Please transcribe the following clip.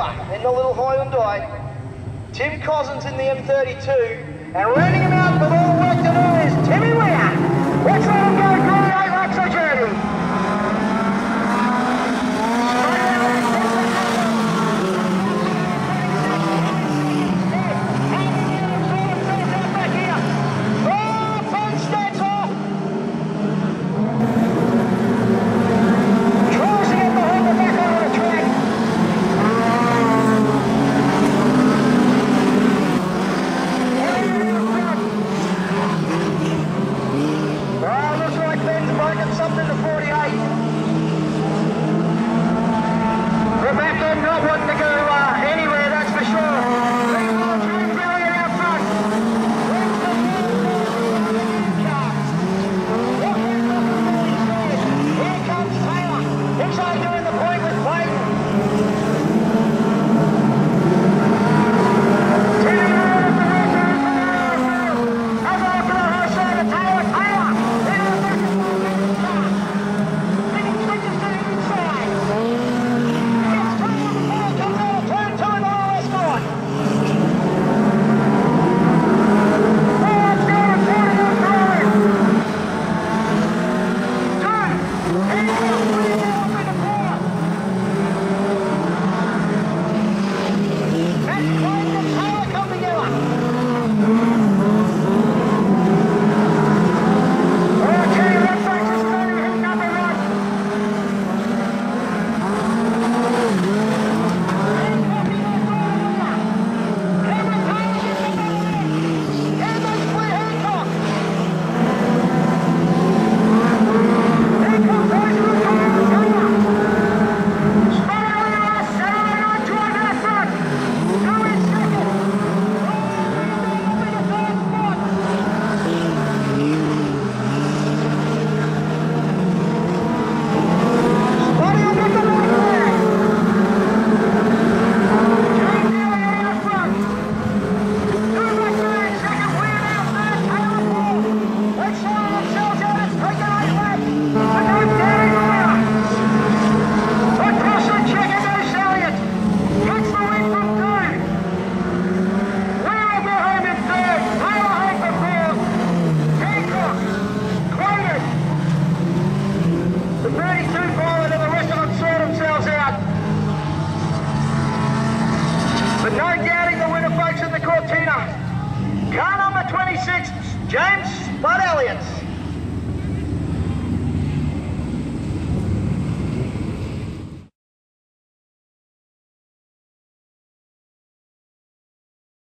In the little Hyundai. Tim Cousins in the M32. And rounding him out with all work to do is Timmy Weir. something to 40 Car number 26, James Spud Elliott.